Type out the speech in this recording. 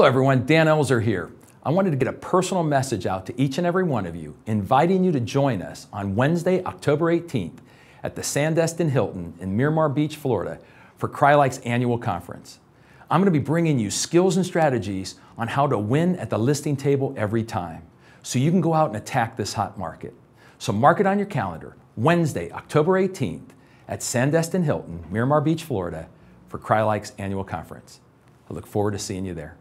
Hello everyone, Dan Elzer here. I wanted to get a personal message out to each and every one of you, inviting you to join us on Wednesday, October 18th at the Sandestin Hilton in Miramar Beach, Florida for Crye-Leike's annual conference. I'm going to be bringing you skills and strategies on how to win at the listing table every time so you can go out and attack this hot market. So mark it on your calendar, Wednesday, October 18th at Sandestin Hilton, Miramar Beach, Florida for Crye-Leike's annual conference. I look forward to seeing you there.